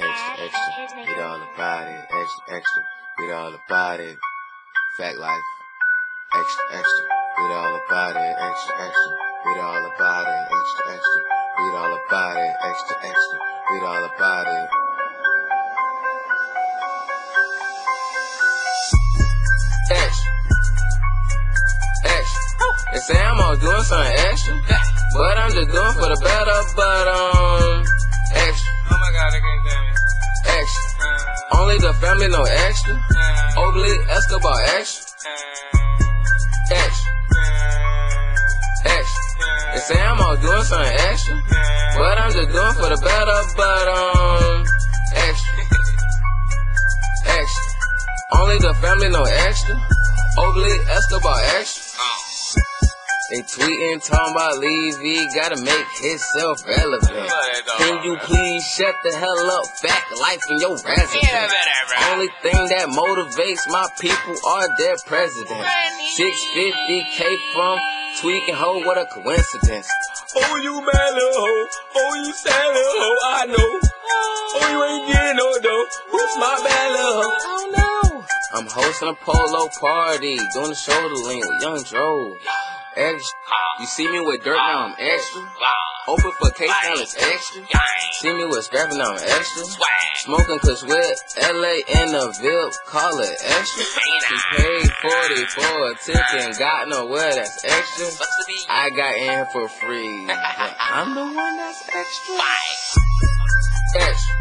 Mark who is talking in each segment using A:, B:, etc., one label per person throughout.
A: extra, extra. Read all about it, extra, extra. Read all about it. Fact life, extra, extra. Read all about it, extra, extra. Read all about it, extra, extra. Read all about it, extra, extra. Read all about it. Extra, extra. They say I'm all doing something extra, but I'm just doing for the better. But um, Family know extra. Overly Escobar extra, extra, extra. They say I'm all doing something extra, but I'm just doing for the better. But um, extra, extra. Only the family know extra. Overly Escobar extra. They tweeting, talking about Leavy, gotta make himself relevant. Can you please shut the hell up? Fact life in your residence. Only thing that motivates my people are their president. 650k from tweaking hoe, what a coincidence. Oh, you mad little hoe. Oh, you sad little hoe. I know. Oh, you ain't getting no dough. Who's my bad little hoe? I don't know. I'm hosting a polo party, doing the shoulder lean with Young Joe. Extra. You see me with dirt now, I'm extra. Open for case now, it's extra. See me with scrapping I'm extra. Smoking cause we're LA in the VIP, call it extra. He paid 40 for a ticket and got nowhere that's extra. I got in for free. But I'm the one that's extra. Extra.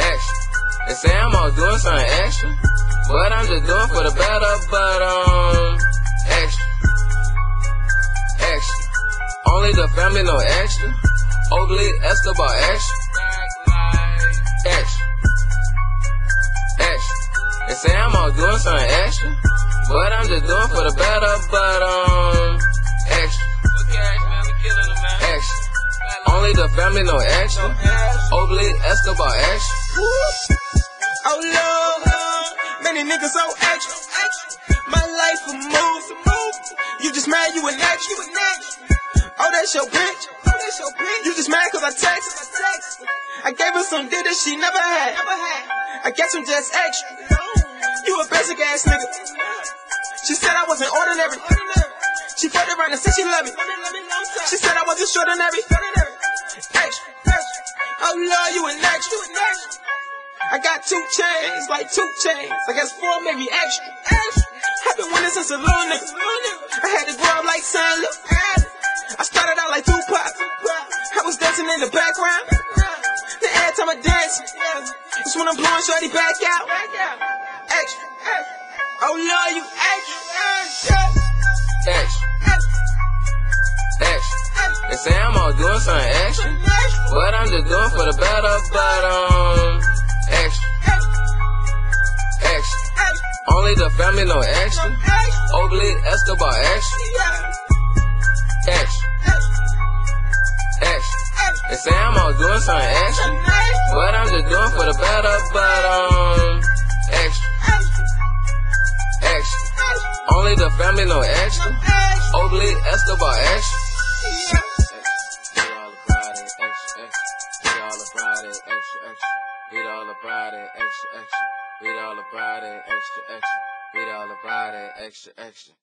A: Extra. They say I'm all doing something extra. But I'm just doing for the better, but um, Only the family know extra. Overly Escobar extra. Extra. Extra. They say I'm all doing something extra. But I'm just doing for the better, but um, extra. Extra. Only the family know extra. Overly Escobar extra.
B: Oh Lord, many niggas so extra. My life move, move. You just mad you an extra. Oh, that's your bitch. You just mad cause I text. I gave her some dick that she never had. I guess I'm just extra. You a basic ass nigga. She said I wasn't ordinary. She fucked around and said she loved me. She said I wasn't ordinary. Extra. Oh Lord, you an extra. I got two chains, like 2 Chainz. I guess four, maybe extra. I've been winning since a little nigga. I had to grow up like Sandler. I started out like Tupac. I was dancing in the background. Then every time I dance, it's when I'm blowing shorty back out. Extra. Oh Lord, you extra.
A: Extra. Extra. They say I'm all doing something extra. But I'm just doing for the better, but um, extra. Extra. Only the family know extra. Overly Escobar. Extra. Extra. Doing something extra. But I'm just doing for the better, but um, extra. Extra. Only the family know extra. Overly Escobar extra. Read all about it, extra, extra. Read all about it, extra, extra. Read all about it, extra, extra.